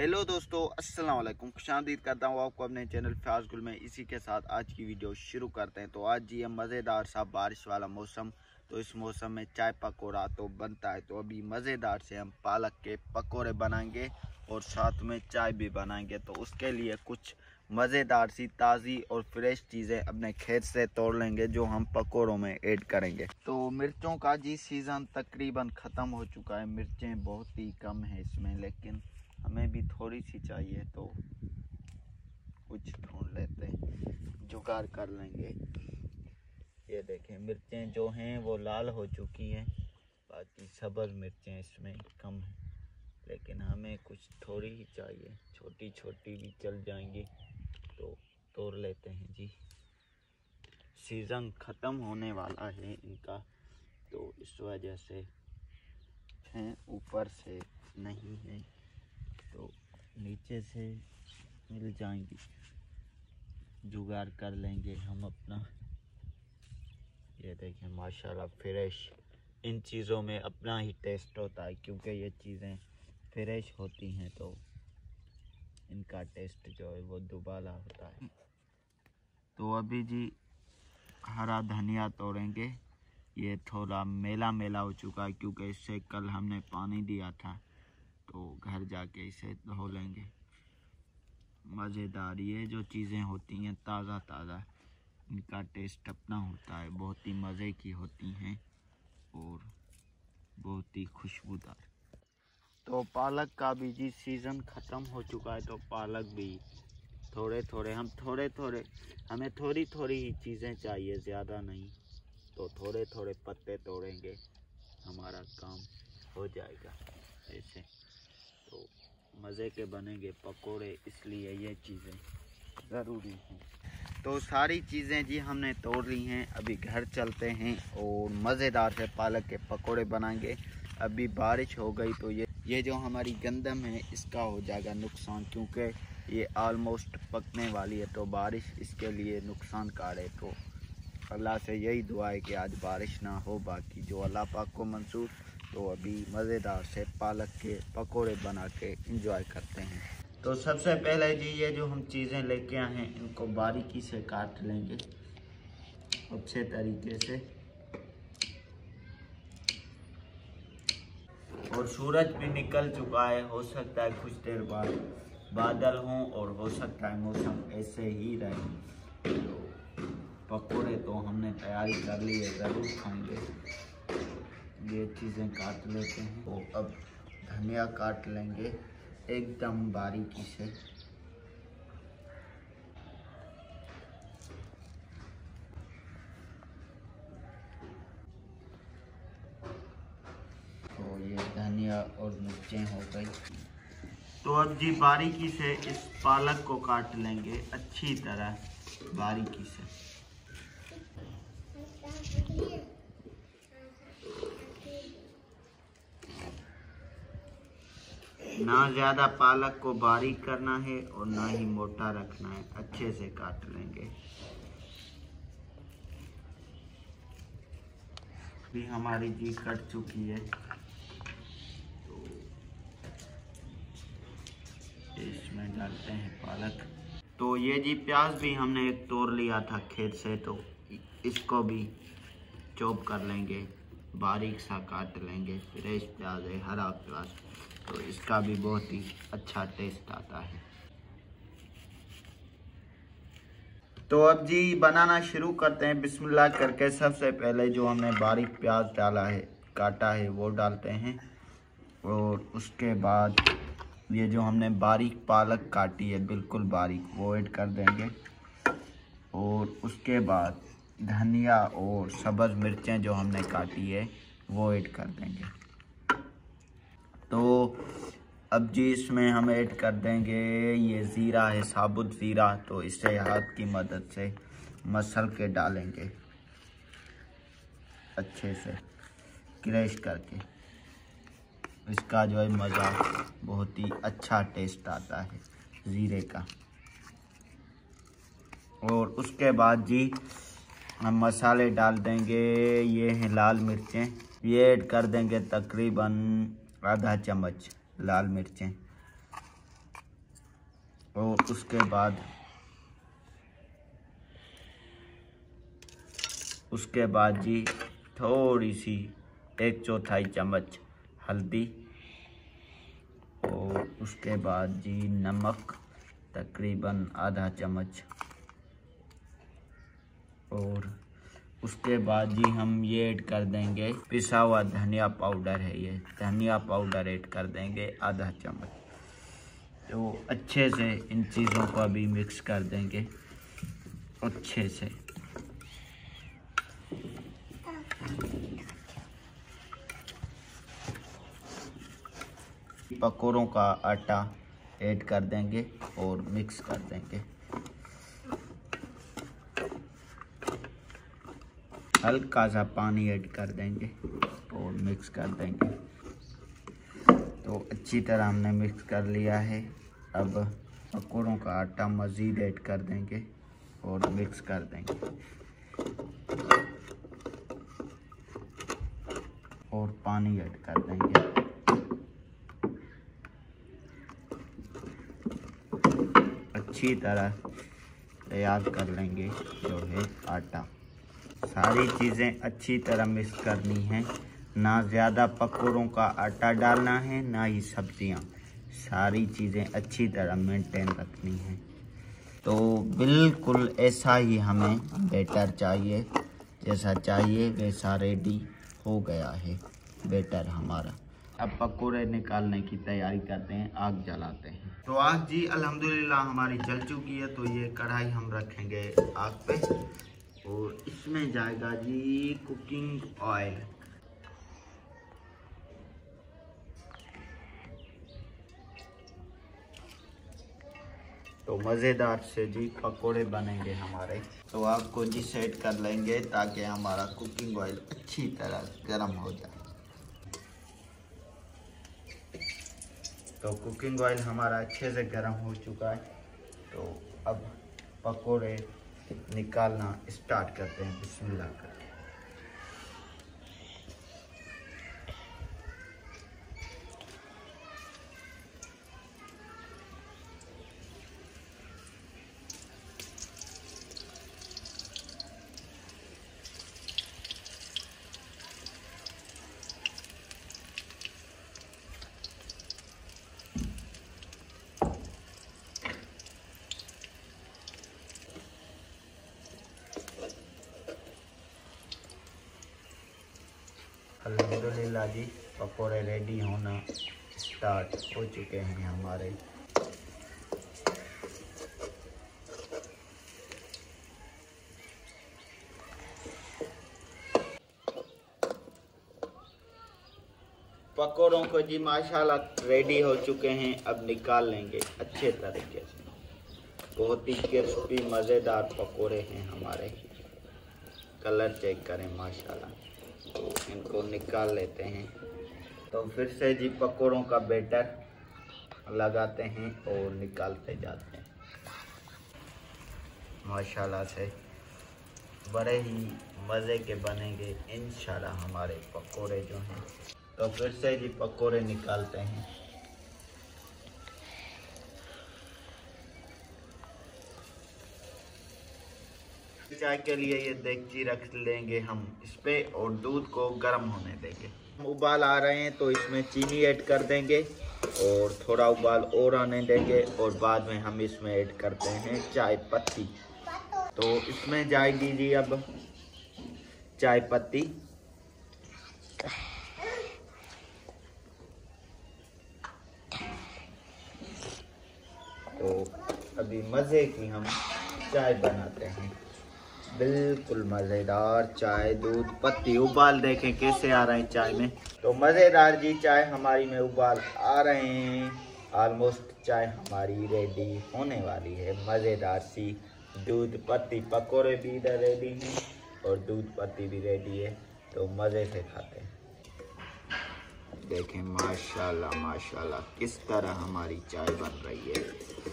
Hello दोस्तों अस्सलाम वालेकुम खुशामदीद करता हूँ आपको अपने चैनल फ्याज गुल में। इसी के साथ आज की वीडियो शुरू करते हैं। तो आज हम मज़ेदार सा बारिश वाला मौसम। तो इस मौसम में चाय पकौड़ा तो बनता है। तो अभी मज़ेदार से हम पालक के पकौड़े बनाएँगे और साथ में चाय भी बनाएँगे। तो उसके लिए कुछ मज़ेदार सी ताज़ी और फ्रेश चीज़ें अपने खेत से तोड़ लेंगे, जो हम पकौड़ों में ऐड करेंगे। तो मिर्चों का जी सीज़न तकरीबन ख़त्म हो चुका है। मिर्चें बहुत ही कम है इसमें, लेकिन हमें भी थोड़ी सी चाहिए तो कुछ ढूंढ लेते हैं, जुगाड़ कर लेंगे। ये देखें, मिर्चें जो हैं वो लाल हो चुकी हैं, बाकी सब्ज़ मिर्चें इसमें कम हैं। लेकिन हमें कुछ थोड़ी ही चाहिए छोटी छोटी भी चल जाएँगी तो तोड़ लेते हैं जी। सीज़न ख़त्म होने वाला है इनका तो इस वजह से हैं, ऊपर से नहीं है। तो नीचे से मिल जाएँगी। जुगाड़ कर लेंगे हम अपना। ये देखें माशाल्लाह फ्रेश। इन चीज़ों में अपना ही टेस्ट होता है, क्योंकि ये चीज़ें फ्रेश होती हैं तो इनका टेस्ट जो है वो दुबाला होता है। तो अभी जी हरा धनिया तोड़ेंगे। ये थोड़ा मेला मेला हो चुका है, क्योंकि इससे कल हमने पानी दिया था। तो घर जाके इसे धो लेंगे। मज़ेदार ये जो चीज़ें होती हैं ताज़ा ताज़ा इनका टेस्ट अपना होता है। बहुत ही मज़े की होती हैं और बहुत ही खुशबूदार। तो पालक का भी जी सीज़न ख़त्म हो चुका है तो पालक भी थोड़े थोड़े हम थोड़े थोड़े हमें थोड़ी थोड़ी ही चीज़ें चाहिए, ज़्यादा नहीं। तो थोड़े थोड़े पत्ते तोड़ेंगे, हमारा काम हो जाएगा, ऐसे। तो मज़े के बनेंगे पकोड़े, इसलिए ये चीज़ें ज़रूरी हैं। तो सारी चीज़ें जी हमने तोड़ ली हैं। अभी घर चलते हैं और मज़ेदार से पालक के पकोड़े बनाएँगे। अभी बारिश हो गई तो ये ये जो हमारी गंदम है, इसका हो जाएगा नुकसान, क्योंकि ये आलमोस्ट पकने वाली है तो बारिश इसके लिए नुकसान कार है। तो अल्लाह से यही दुआ है कि आज बारिश ना हो, बाकी जो अल्लाह पाक को मंसूर तो अभी मज़ेदार से पालक के पकोड़े बना के इंजॉय करते हैं। तो सबसे पहले जी, ये जो हम चीज़ें लेके आए हैं, इनको बारीकी से काट लेंगे। अच्छे तरीके से। और सूरज भी निकल चुका है, हो सकता है कुछ देर बाद बादल हों, और हो सकता है मौसम ऐसे ही रहे। तो पकोड़े तो हमने तैयारी कर ली है ज़रूर खाएँगे। ये चीज़ें काट लेते हैं। तो अब धनिया काट लेंगे एकदम बारीकी से। तो ये धनिया और मिर्चें हो गई। तो अब जी बारीकी से इस पालक को काट लेंगे अच्छी तरह बारीकी से। ना ज़्यादा पालक को बारीक करना है और ना ही मोटा रखना है। अच्छे से काट लेंगे। भी हमारी जी कट चुकी है। तो इसमें डालते हैं पालक। तो ये जी प्याज भी हमने एक तोड़ लिया था खेत से तो इसको भी चॉप कर लेंगे। बारीक सा काट लेंगे। फ्रेश प्याज है, हरा प्याज। तो इसका भी बहुत ही अच्छा टेस्ट आता है। तो अब जी, बनाना शुरू करते हैं। बिस्मिल्लाह करके सबसे पहले जो हमने बारीक प्याज डाला है, काटा है, वो डालते हैं। और उसके बाद ये जो हमने बारीक पालक काटी है, बिल्कुल बारीक, वो ऐड कर देंगे। और उसके बाद धनिया और सब्ज़ मिर्चें जो हमने काटी है, वो ऐड कर देंगे। तो अब जी इसमें हम ऐड कर देंगे, ये ज़ीरा है, साबुत ज़ीरा तो इसे हाथ की मदद से मसल के डालेंगे। अच्छे से क्रैश करके। इसका जो है मज़ा बहुत ही अच्छा टेस्ट आता है ज़ीरे का। और उसके बाद जी हम मसाले डाल देंगे, ये हैं लाल मिर्चें। ये ऐड कर देंगे तकरीबन आधा चम्मच लाल मिर्चें और उसके बाद उसके बाद जी थोड़ी सी एक चौथाई चम्मच हल्दी और उसके बाद जी नमक, तकरीबन आधा चम्मच और उसके बाद जी हम ये ऐड कर देंगे। पिसा हुआ धनिया पाउडर है ये। धनिया पाउडर ऐड कर देंगे आधा चम्मच। तो अच्छे से इन चीज़ों को अभी मिक्स कर देंगे। अच्छे से। पकौड़ों का आटा ऐड कर देंगे और मिक्स कर देंगे। हल्का सा पानी ऐड कर देंगे और मिक्स कर देंगे। तो अच्छी तरह हमने मिक्स कर लिया है। अब पकौड़ों का आटा मज़ीद ऐड कर देंगे और मिक्स कर देंगे। और पानी ऐड कर देंगे। अच्छी तरह तैयार कर लेंगे जो है आटा। सारी चीज़ें अच्छी तरह मिक्स करनी है। ना ज़्यादा पकौड़ों का आटा डालना है, ना ही सब्ज़ियाँ। सारी चीज़ें अच्छी तरह मेंटेन रखनी है। तो बिल्कुल ऐसा ही हमें बेटर चाहिए। जैसा चाहिए, वैसा रेडी हो गया है बेटर हमारा। अब पकौड़े निकालने की तैयारी करते हैं, आग जलाते हैं। तो आग जी, अल्हम्दुलिल्लाह, हमारी जल चुकी है तो ये कढ़ाई हम रखेंगे आग पे। इसमें जाएगा जी कुकिंग ऑयल तो मज़ेदार से जी पकोड़े बनेंगे हमारे। तो आपको जी सेट कर लेंगे ताकि हमारा कुकिंग ऑयल अच्छी तरह गर्म हो जाए। तो कुकिंग ऑयल हमारा अच्छे से गर्म हो चुका है। तो अब पकोड़े निकालना स्टार्ट करते हैं। बिस्मिल्लाह कर अल्हम्दुलिल्लाह जी पकोड़े रेडी होना स्टार्ट हो चुके हैं हमारे। पकोड़ों को जी माशाल्लाह रेडी हो चुके हैं, अब निकाल लेंगे अच्छे तरीके से। बहुत ही क्रिस्पी मज़ेदार पकोड़े हैं हमारे। कलर चेक करें, माशाल्लाह। निकाल लेते हैं। तो फिर से जी पकौड़ों का बेटर लगाते हैं और निकालते जाते हैं। माशाल्लाह से बड़े ही मज़े के बनेंगे इन हमारे पकौड़े जो हैं। तो फिर से जी पकौड़े निकालते हैं। चाय के लिए ये देगची रख लेंगे हम इस पे और दूध को गर्म होने देंगे। उबाल आ रहे हैं तो इसमें चीनी ऐड कर देंगे और थोड़ा उबाल और आने देंगे और बाद में हम इसमें ऐड करते हैं चाय पत्ती। तो इसमें जाएगी जी अब चाय पत्ती। तो अभी मज़े की हम चाय बनाते हैं। बिल्कुल मज़ेदार चाय, दूध, पत्ती उबाल देखें कैसे आ रहे हैं चाय में। तो मज़ेदार जी, चाय हमारी में उबाल आ रहे हैं। ऑलमोस्ट चाय हमारी रेडी होने वाली है। मज़ेदार सी दूध, पत्ती, पकोड़े भी इधर रेडी हैं और दूध, पत्ती भी रेडी है। तो मज़े से खाते हैं। देखें, माशाल्लाह माशाल्लाह, किस तरह हमारी चाय बन रही है।